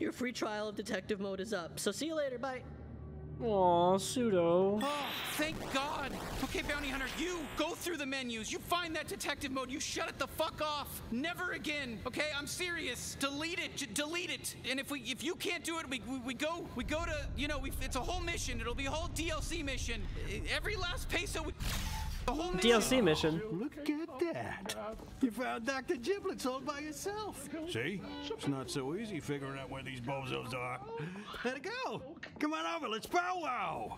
your free trial of detective mode is up. So see you later. Bye. Aw, pseudo. Oh, thank God. Okay, Bounty Hunter, you go through the menus. You find that detective mode. You shut it the fuck off. Never again. Okay, I'm serious. Delete it. J- delete it. And if we, if you can't do it, we, we, we go, we go to, you know, we, it's a whole mission. It'll be a whole DLC mission. Every last peso. We, the whole mission. DLC mission. Look at that. You found Dr. Giblets all by yourself. See? It's not so easy figuring out where these bozos are. Let it go. Come on over. Let's powwow.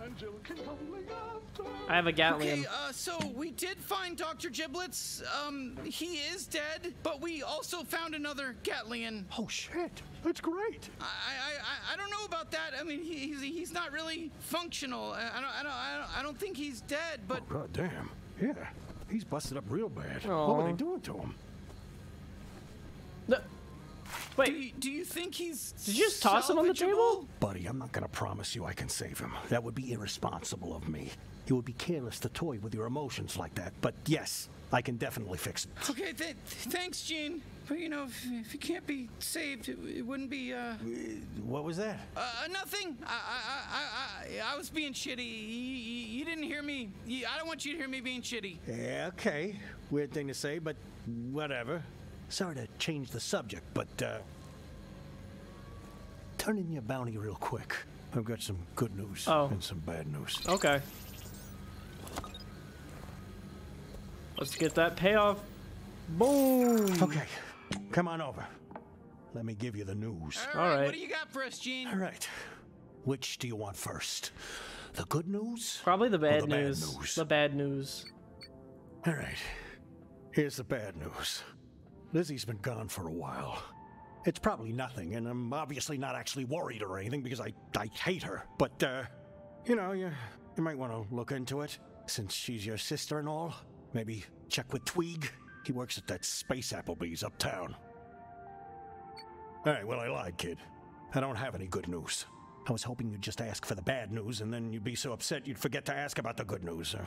I have a Gatlian. Okay, uh, so we did find Dr. Giblets. Um, he is dead, but we also found another Gatlian. Oh, shit. That's great. I, I, I, I don't know about that. I mean, he, he's, he's not really functional. I, I, don't, I, don't, I, don't, I don't think he's dead, but. Oh, God damn. Yeah. He's busted up real bad. What were they doing to him? Wait. Do you, do you think he's. Did you just toss him on the table? Buddy, I'm not going to promise you I can save him. That would be irresponsible of me. It would be careless to toy with your emotions like that. But yes, I can definitely fix it. Okay, th- thanks, Gene. But you know, if, if he can't be saved, it, it wouldn't be. Uh, What was that? uh, nothing. I, I, I, I, I was being shitty. You, you, you didn't hear me. You, I don't want you to hear me being shitty. Yeah, okay. Weird thing to say, but whatever. Sorry to change the subject, but uh, turn in your bounty real quick. I've got some good news Oh. and some bad news. Okay. Let's get that payoff. Boom. Okay, come on over. Let me give you the news. All right, What do you got for us, Gene? All right. Which do you want first? The good news? Probably the or bad the news. Bad news? The bad news. All right. Here's the bad news. Lizzie's been gone for a while. It's probably nothing, and I'm obviously not actually worried or anything because I, I hate her. But, uh, you know, you, you might want to look into it since she's your sister and all. Maybe check with Tweeg. He works at that space Applebee's uptown. Right, well, I lied, kid. I don't have any good news. I was hoping you'd just ask for the bad news, and then you'd be so upset you'd forget to ask about the good news. Uh,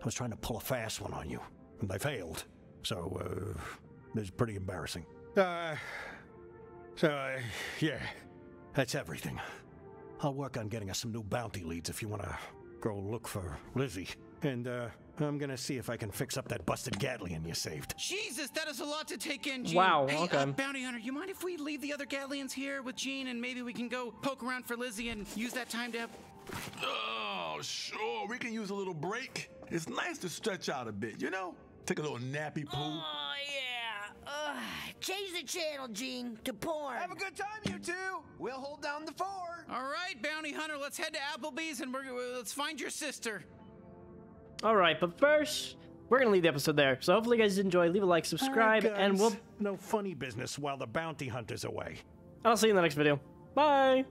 I was trying to pull a fast one on you, and I failed. So, uh, it was pretty embarrassing. Uh, so, uh, yeah, that's everything. I'll work on getting us some new bounty leads if you want to go look for Lizzie. And, uh, I'm gonna see if I can fix up that busted Gatlian you saved. Jesus, that is a lot to take in, Gene. Wow, Hey, okay. uh, Bounty Hunter, you mind if we leave the other Gatlians here with Gene and maybe we can go poke around for Lizzie and use that time to have. Oh, sure. We can use a little break. It's nice to stretch out a bit, you know? Take a little nappy poo. Oh, yeah. Ugh. Change the channel, Gene, to porn. Have a good time, you two. We'll hold down the four. All right, Bounty Hunter, let's head to Applebee's and we're, let's find your sister. All right, but first, we're gonna leave the episode there. So hopefully, you guys enjoy. Leave a like, subscribe, right, and we'll. No funny business while the bounty hunter's away. I'll see you in the next video. Bye.